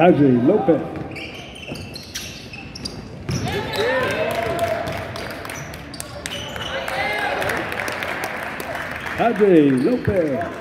Ajay Lopez. Ajay Lopez.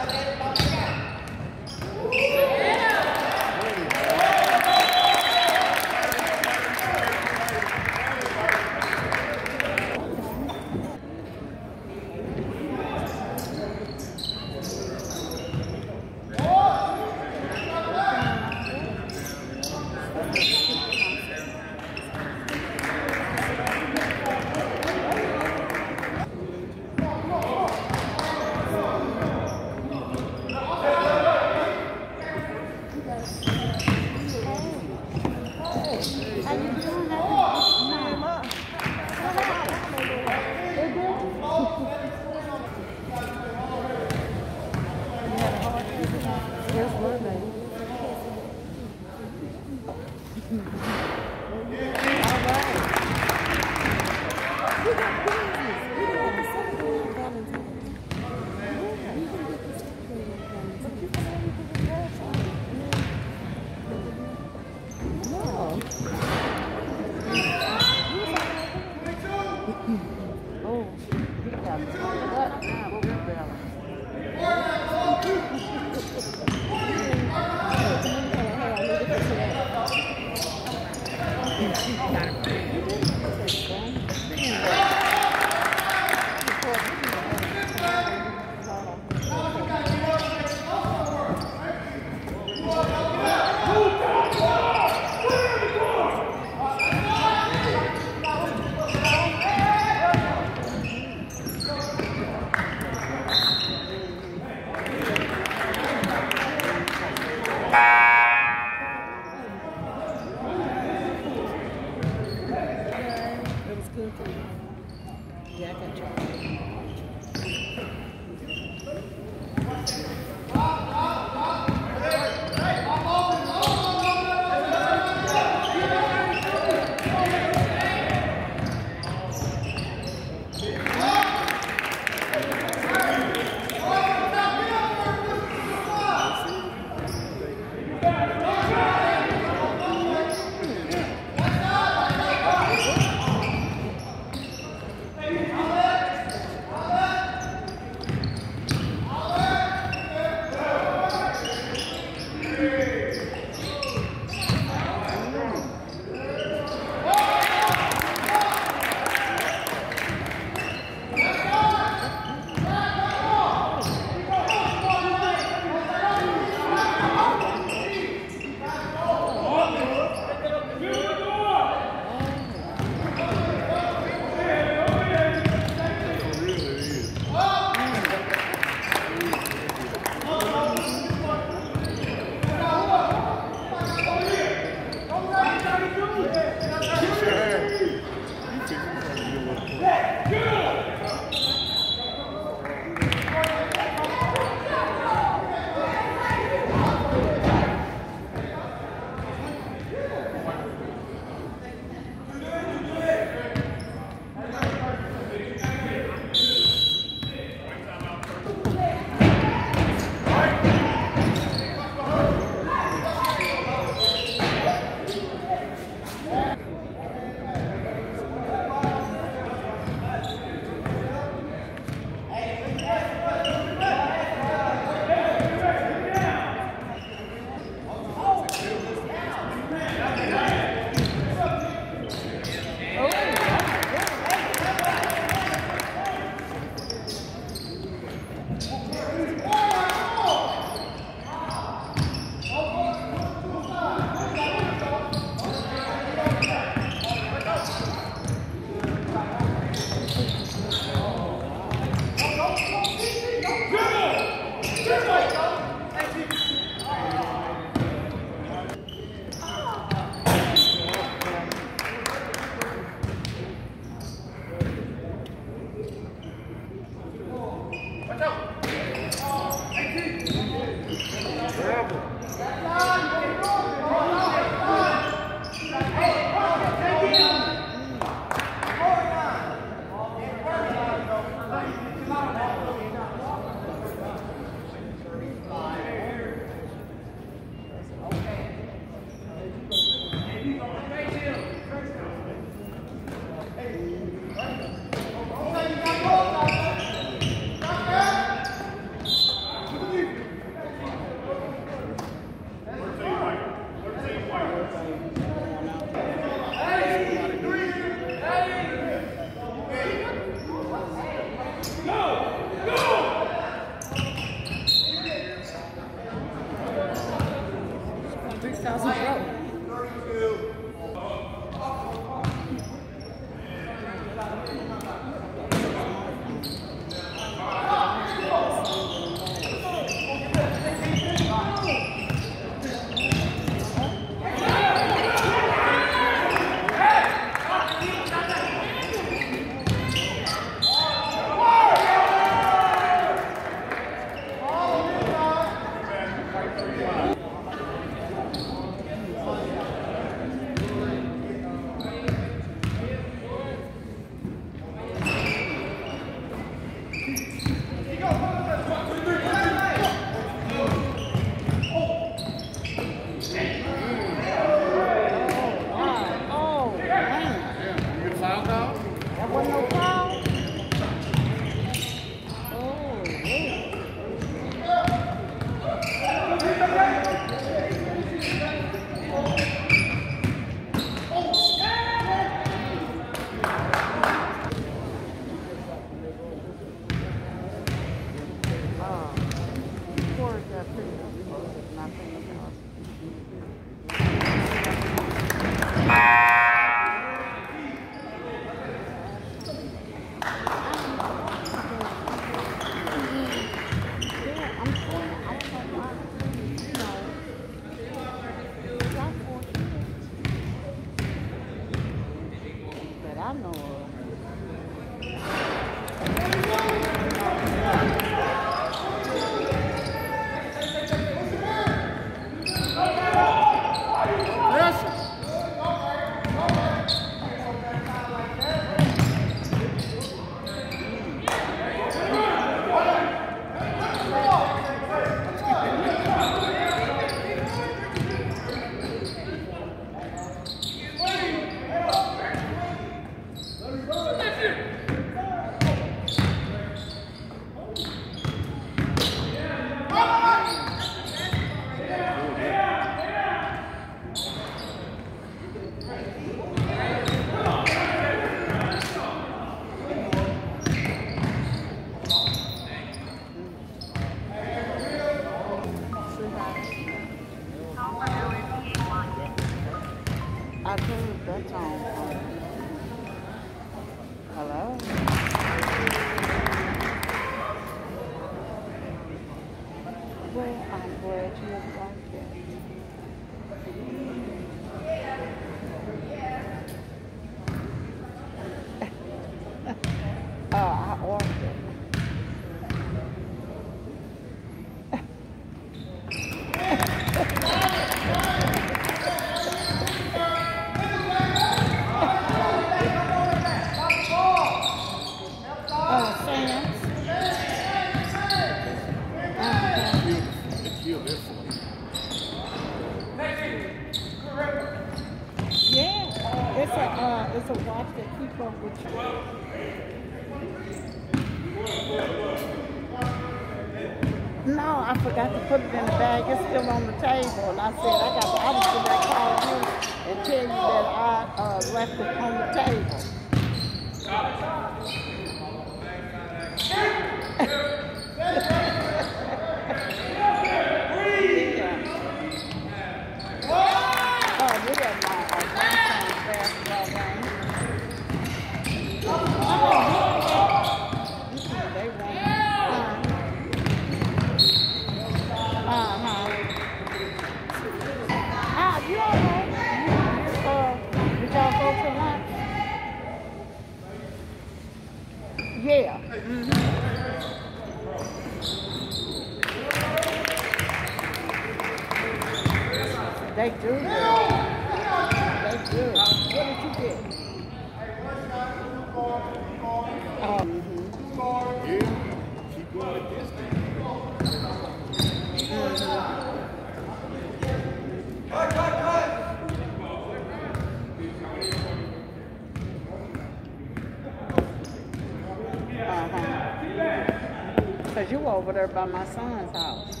There by my son's house.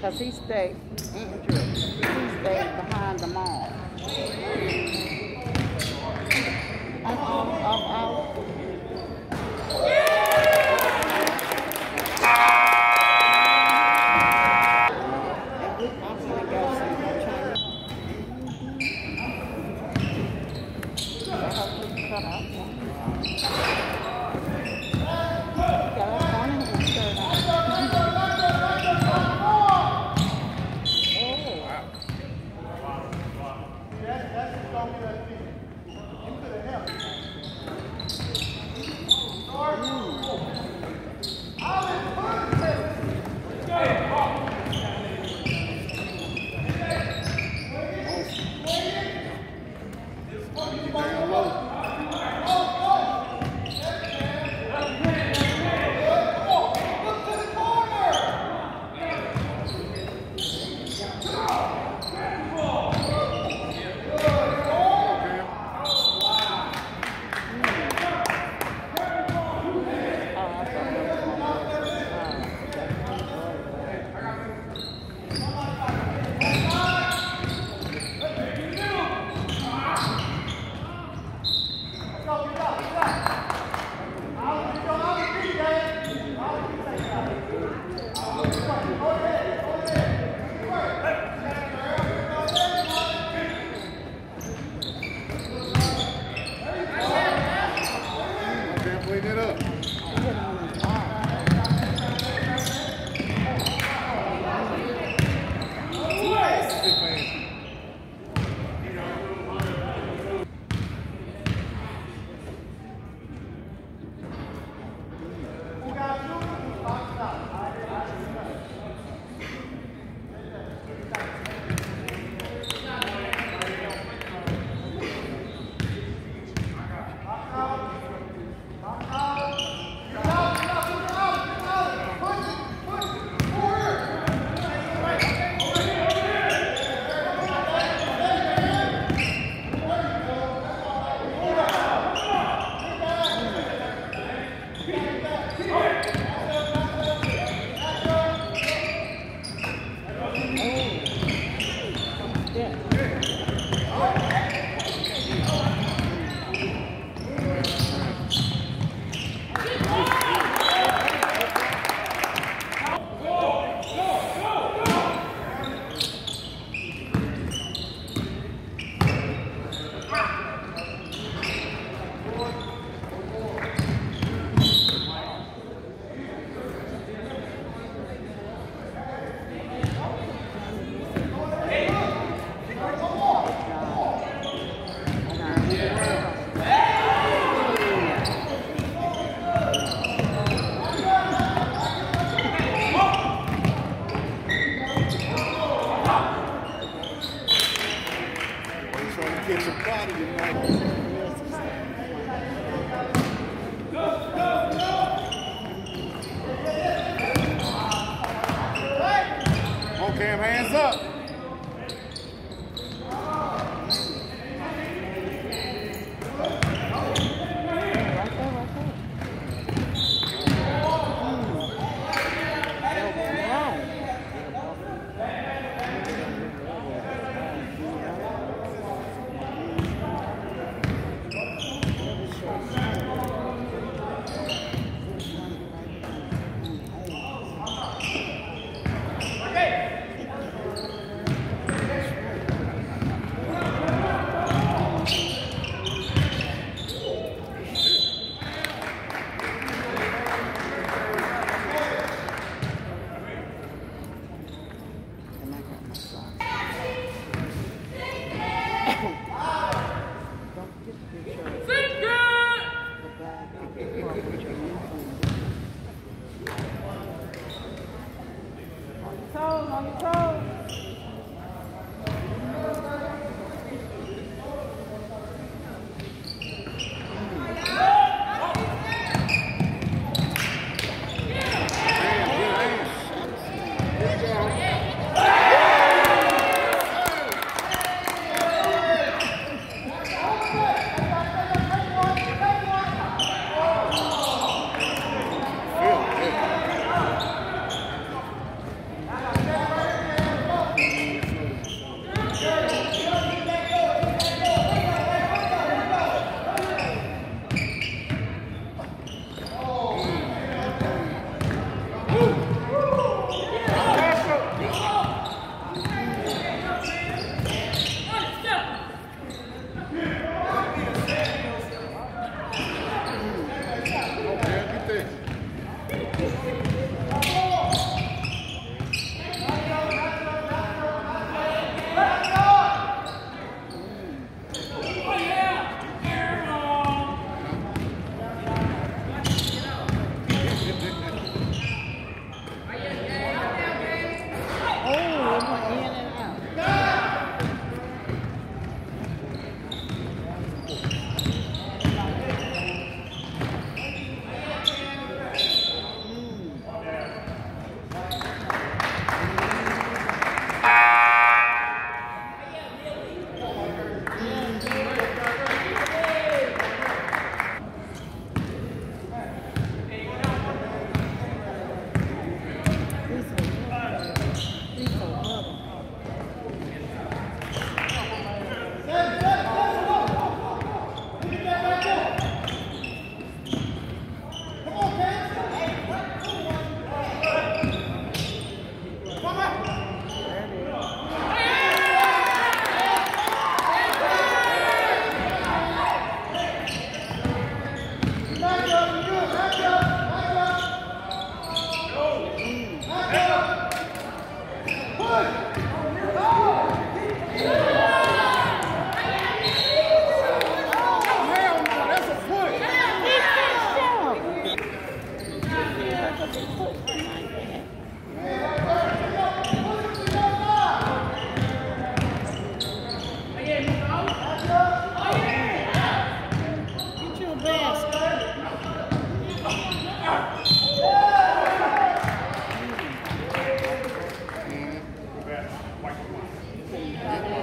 Cause he stayed, Uh,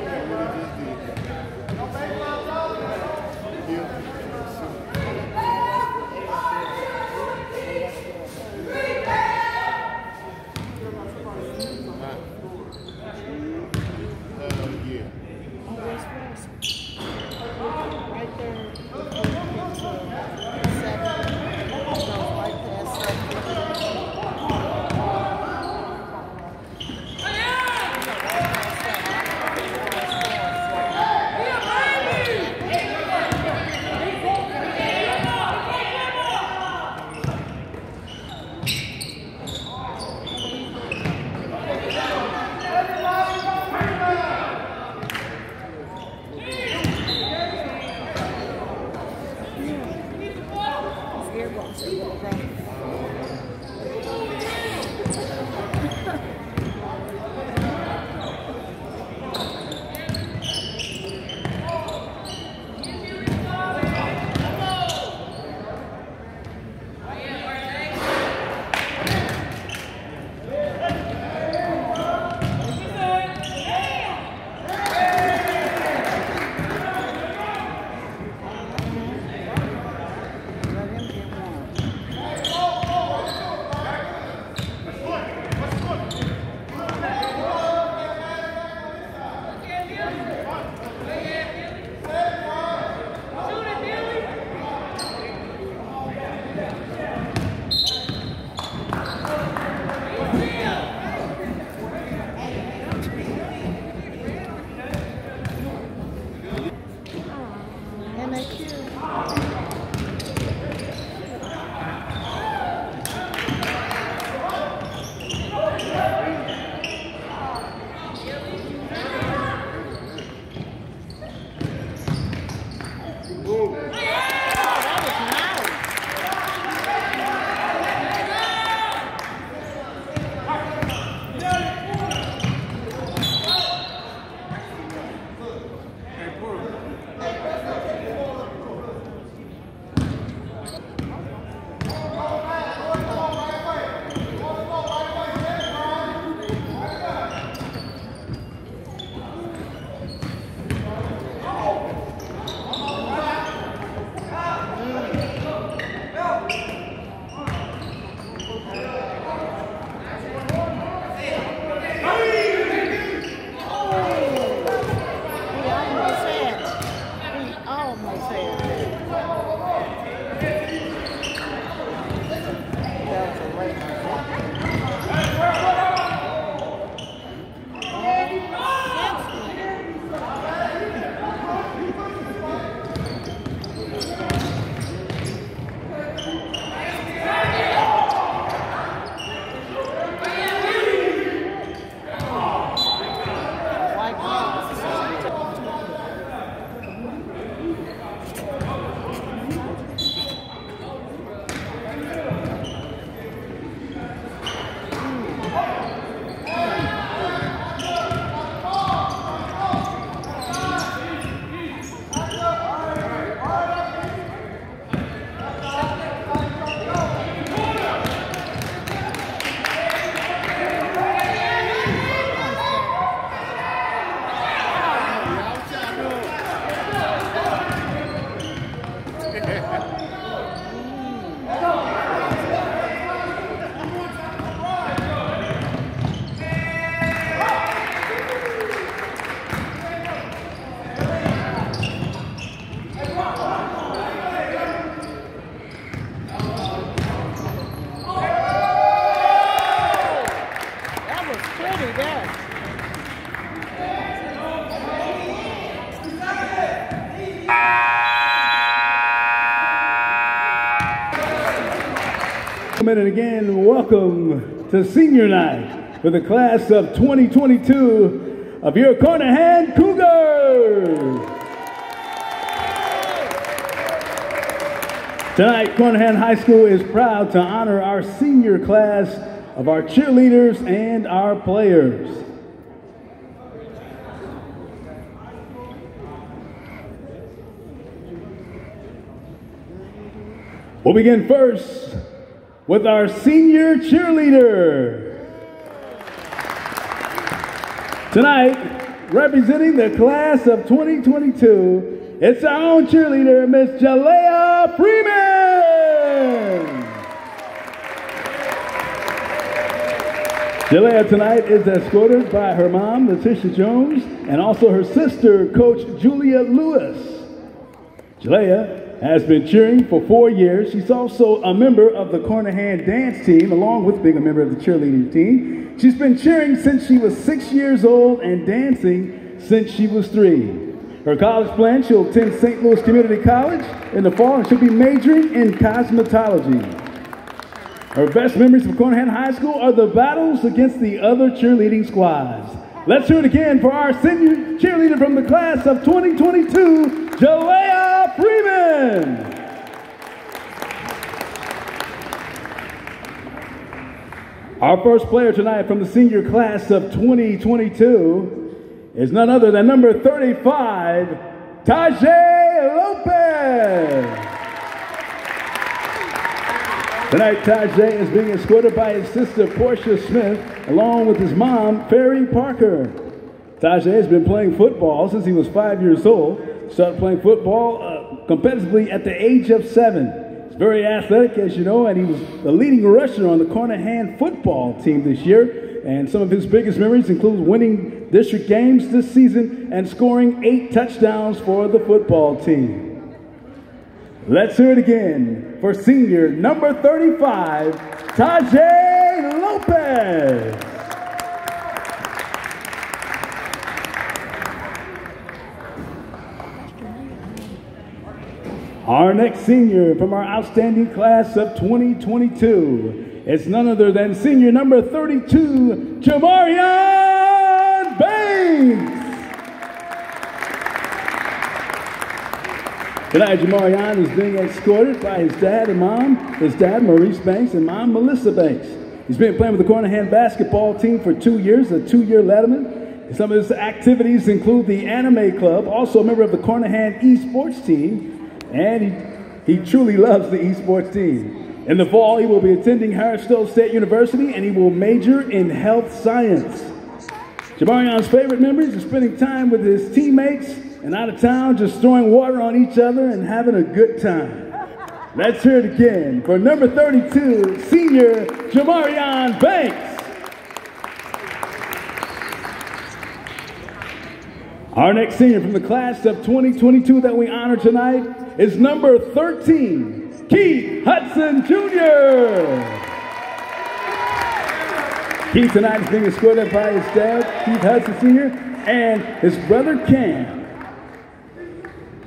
gentlemen, and again, welcome to senior night for the class of 2022 of your Carnahan Cougars. Tonight, Carnahan High School is proud to honor our senior class of our cheerleaders and our players. We'll begin first with our senior cheerleader. Tonight, representing the class of 2022, it's our own cheerleader, Miss Jalea Freeman. Jalea tonight is escorted by her mom, Letitia Jones, and also her sister, Coach Julia Lewis. Jalea has been cheering for four years. She's also a member of the Carnahan dance team, along with being a member of the cheerleading team. She's been cheering since she was six years old and dancing since she was three. Her college plan, she'll attend St. Louis Community College in the fall and she'll be majoring in cosmetology. Her best memories of Carnahan High School are the battles against the other cheerleading squads. Let's hear it again for our senior cheerleader from the class of 2022, Jalea Freeman. Our first player tonight from the senior class of 2022 is none other than number 35, Tajay Lopez. Tonight, Tajay is being escorted by his sister, Portia Smith, along with his mom, Ferry Parker. Tajay has been playing football since he was five years old. Started playing football uh, competitively at the age of seven. He's very athletic, as you know, and he was the leading rusher on the Carnahan football team this year. And some of his biggest memories include winning district games this season and scoring eight touchdowns for the football team. Let's hear it again for senior number 35, Tajay Lopez. Our next senior from our outstanding class of 2022 is none other than senior number 32, Jamarian Banks. Tonight, Jamarian is being escorted by his dad and mom, his dad, Maurice Banks, and mom, Melissa Banks. He's been playing with the Carnahan basketball team for two years, a two-year letterman. Some of his activities include the Anime Club, also a member of the Carnahan esports team, and he, he truly loves the esports team. In the fall, he will be attending Harris Stowe State University, and he will major in health science. Jamarian's favorite memories are spending time with his teammates and out of town just throwing water on each other and having a good time. Let's hear it again for number 32, senior Jamarian Banks. Our next senior from the class of 2022 that we honor tonight is number 13, Keith Hudson Jr. Keith tonight is being escorted by his dad, Keith Hudson Sr., and his brother Cam.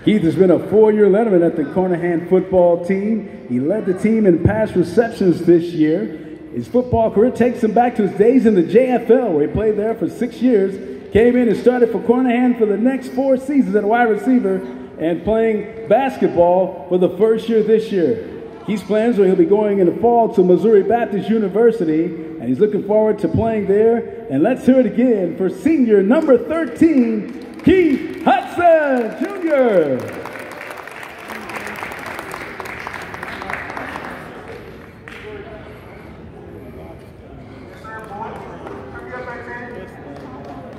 Keith has been a four-year letterman at the Carnahan football team. He led the team in pass receptions this year. His football career takes him back to his days in the JFL, where he played there for six years. Came in and started for Carnahan for the next four seasons at wide receiver and playing basketball for the first year this year. Keith's plans are he'll be going in the fall to Missouri Baptist University, and he's looking forward to playing there. And let's hear it again for senior number 13, Keith Hudson Jr.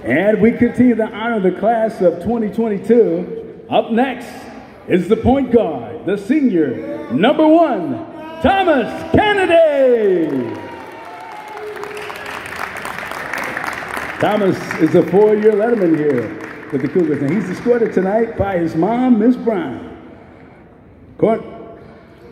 And we continue to honor the class of 2022. Up next is the point guard, the senior, number one, Thomas Kennedy. Thomas is a four-year letterman here with the Cougars, and he's escorted tonight by his mom, Miss Brown. Court.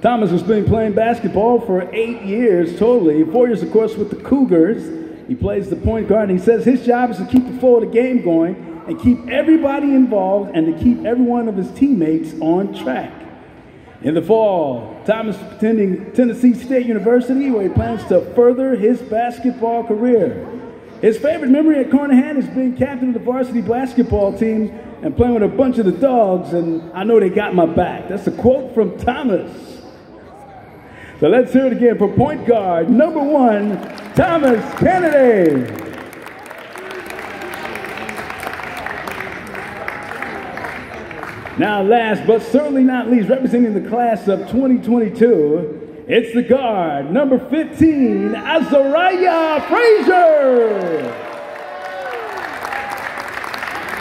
Thomas has been playing basketball for eight years totally, four years, of course, with the Cougars. He plays the point guard, and he says his job is to keep the flow of the game going and keep everybody involved and to keep every one of his teammates on track. In the fall, Thomas is attending Tennessee State University where he plans to further his basketball career. His favorite memory at Carnahan is being captain of the varsity basketball team and playing with a bunch of the dogs, and I know they got my back. That's a quote from Thomas. So let's hear it again for point guard number one, Thomas Kennedy. Now, last but certainly not least, representing the class of 2022, it's the guard, number 15, Azariah Frazier.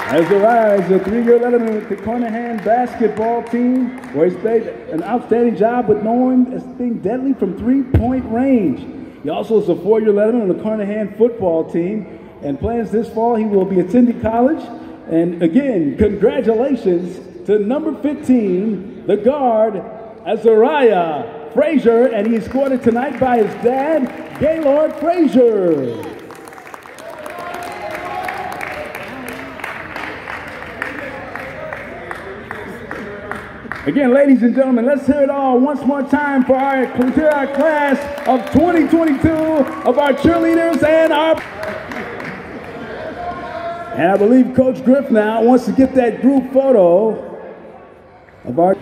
Azariah is a three-year letterman with the Carnahan basketball team, where he's played an outstanding job with knowing as being deadly from three-point range. He also is a four-year letterman on the Carnahan football team, and plans this fall he will be attending college. And again, congratulations to number 15, the guard, Azariah Frazier, and he's escorted tonight by his dad, Gaylord Frazier. Again, ladies and gentlemen, let's hear it all once more time for our, for our class of 2022 of our cheerleaders and our. And I believe Coach Griff now wants to get that group photo of our.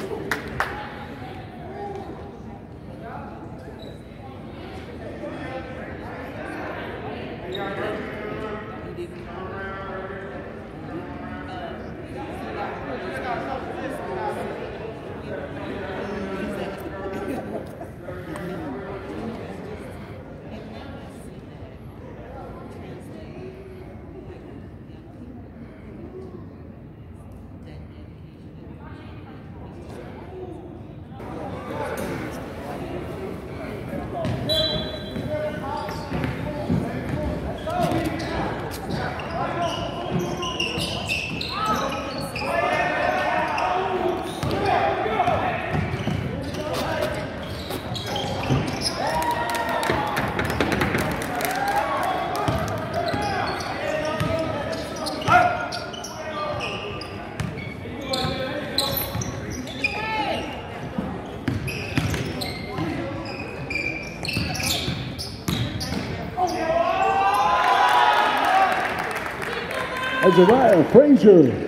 Azariah Frazier.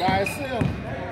By itself.